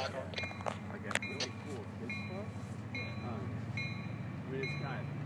Black Hawk. Okay, really cool. This one? Um, I mean, it's kind of...